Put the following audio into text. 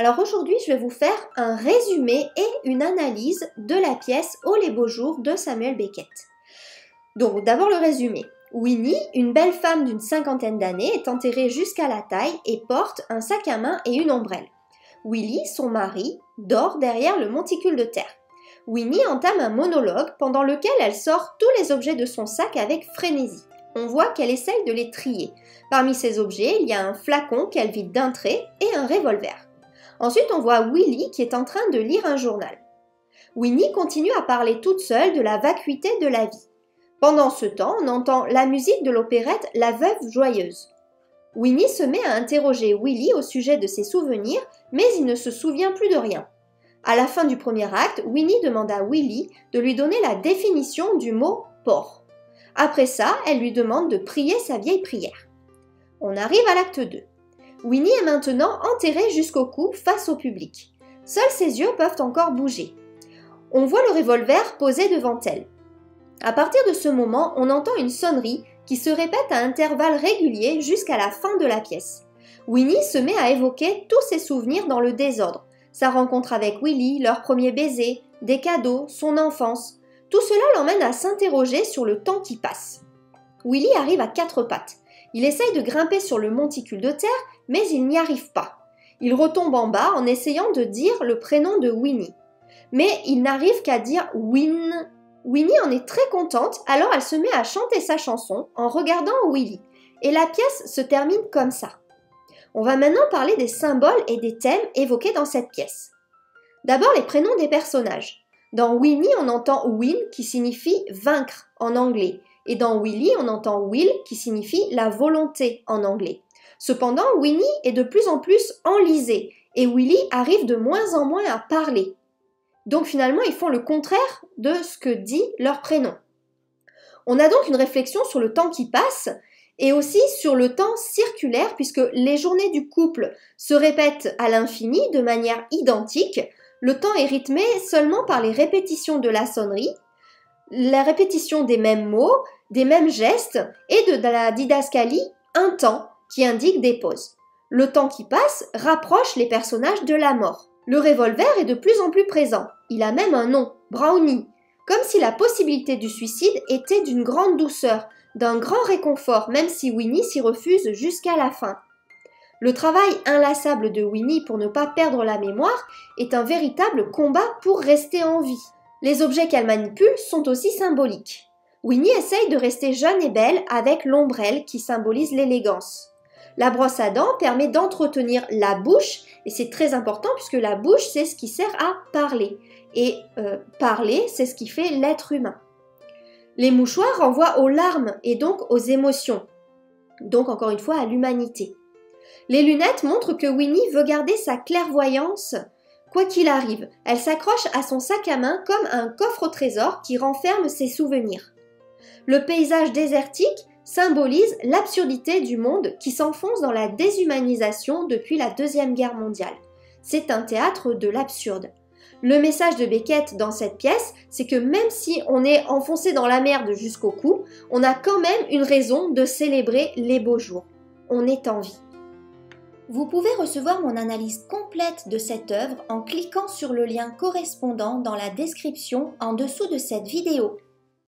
Alors aujourd'hui, je vais vous faire un résumé et une analyse de la pièce Oh les beaux jours de Samuel Beckett. Donc d'abord le résumé. Winnie, une belle femme d'une cinquantaine d'années, est enterrée jusqu'à la taille et porte un sac à main et une ombrelle. Willy, son mari, dort derrière le monticule de terre. Winnie entame un monologue pendant lequel elle sort tous les objets de son sac avec frénésie. On voit qu'elle essaye de les trier. Parmi ces objets, il y a un flacon qu'elle vide d'un trait et un revolver. Ensuite, on voit Willy qui est en train de lire un journal. Winnie continue à parler toute seule de la vacuité de la vie. Pendant ce temps, on entend la musique de l'opérette La Veuve Joyeuse. Winnie se met à interroger Willy au sujet de ses souvenirs, mais il ne se souvient plus de rien. À la fin du premier acte, Winnie demande à Willy de lui donner la définition du mot porc. Après ça, elle lui demande de prier sa vieille prière. On arrive à l'acte 2. Winnie est maintenant enterrée jusqu'au cou face au public. Seuls ses yeux peuvent encore bouger. On voit le revolver posé devant elle. À partir de ce moment, on entend une sonnerie qui se répète à intervalles réguliers jusqu'à la fin de la pièce. Winnie se met à évoquer tous ses souvenirs dans le désordre. Sa rencontre avec Willy, leur premier baiser, des cadeaux, son enfance. Tout cela l'emmène à s'interroger sur le temps qui passe. Willy arrive à quatre pattes. Il essaye de grimper sur le monticule de terre, mais il n'y arrive pas. Il retombe en bas en essayant de dire le prénom de Winnie. Mais il n'arrive qu'à dire Win. Winnie en est très contente, alors elle se met à chanter sa chanson en regardant Willy. Et la pièce se termine comme ça. On va maintenant parler des symboles et des thèmes évoqués dans cette pièce. D'abord les prénoms des personnages. Dans Winnie, on entend win qui signifie vaincre en anglais, et dans Willy, on entend will qui signifie la volonté en anglais. Cependant, Winnie est de plus en plus enlisée, et Willy arrive de moins en moins à parler. Donc finalement, ils font le contraire de ce que dit leur prénom. On a donc une réflexion sur le temps qui passe et aussi sur le temps circulaire puisque les journées du couple se répètent à l'infini de manière identique. Le temps est rythmé seulement par les répétitions de la sonnerie, la répétition des mêmes mots, des mêmes gestes et de la didascalie un temps qui indique des pauses. Le temps qui passe rapproche les personnages de la mort. Le revolver est de plus en plus présent. Il a même un nom, Brownie, comme si la possibilité du suicide était d'une grande douceur, d'un grand réconfort, même si Winnie s'y refuse jusqu'à la fin. Le travail inlassable de Winnie pour ne pas perdre la mémoire est un véritable combat pour rester en vie. Les objets qu'elle manipule sont aussi symboliques. Winnie essaye de rester jeune et belle avec l'ombrelle qui symbolise l'élégance. La brosse à dents permet d'entretenir la bouche et c'est très important puisque la bouche c'est ce qui sert à parler et euh, parler c'est ce qui fait l'être humain. Les mouchoirs renvoient aux larmes et donc aux émotions, donc encore une fois à l'humanité. Les lunettes montrent que Winnie veut garder sa clairvoyance quoi qu'il arrive. Elle s'accroche à son sac à main comme un coffre au trésor qui renferme ses souvenirs. Le paysage désertique symbolise l'absurdité du monde qui s'enfonce dans la déshumanisation depuis la Deuxième Guerre mondiale. C'est un théâtre de l'absurde. Le message de Beckett dans cette pièce, c'est que même si on est enfoncé dans la merde jusqu'au cou, on a quand même une raison de célébrer les beaux jours. On est en vie. Vous pouvez recevoir mon analyse complète de cette œuvre en cliquant sur le lien correspondant dans la description en dessous de cette vidéo.